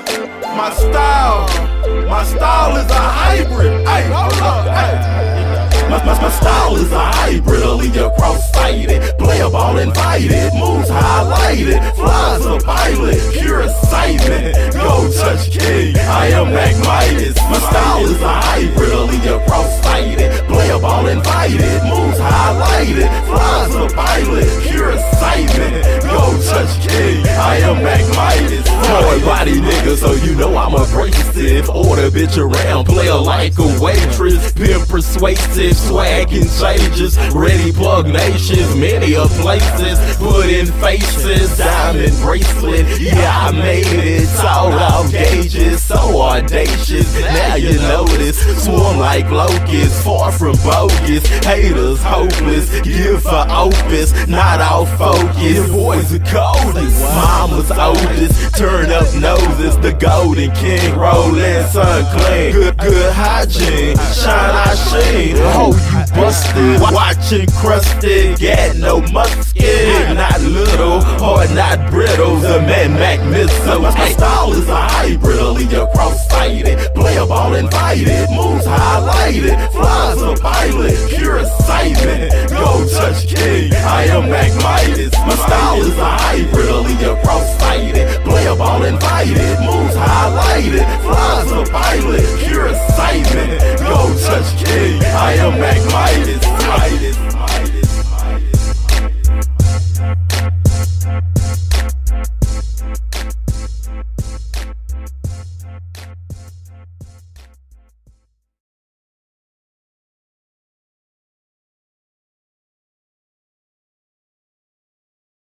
My style, my style is a hybrid. Hey, hold up, hey. My, my, my style is a hybrid, leave you cross-sighted Play a ball invited, moves highlighted Flies a pilot, pure excitement Golden Touch King, I am Mac Midas My style is a hybrid, leave you cross-sighted Play a ball invited, moves highlighted Flies Body nigga, so you know I'm abrasive. Order bitch around, play a like a waitress. Pimp persuasive swagging changes, ready plug nations, many of places, put in faces, diamond bracelet, yeah I made it, sold out gauges, so audacious, now you notice, swarm like locusts, far from bogus, haters hopeless, give for opus, not all focus, boys are coldest, mama's oldest, turn up noses, the golden king, rolling sun clean, good, good hygiene, shine I sheen, oh you busted, watching crusted, get no musket, not little or not brittle, the man Mac missile, my style is a hybrid, you cross-sighted, play a ball invited, moves highlighted, flies a pilot, pure excitement, go touch king, I am Mac Midas, my style is a hybrid, you cross-sighted, pilot, pure excitement. Golden Touch King, I am